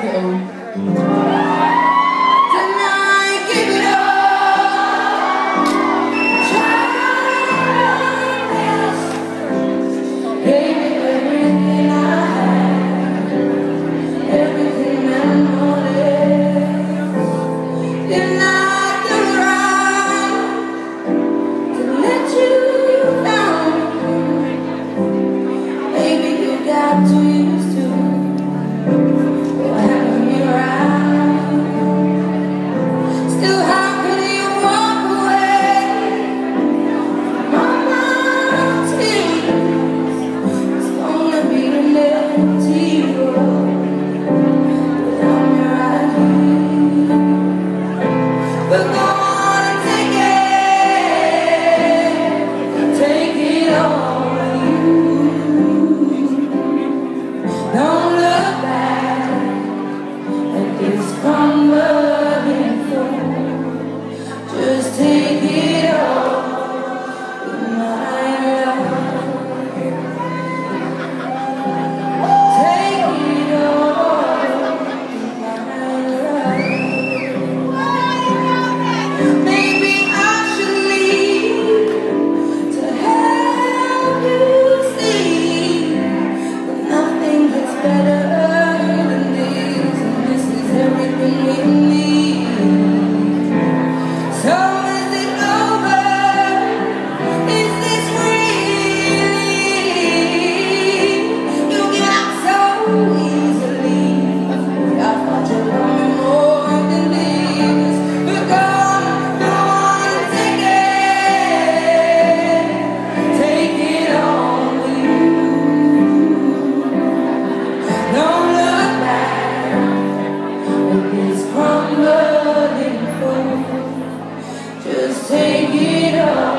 Just take it all.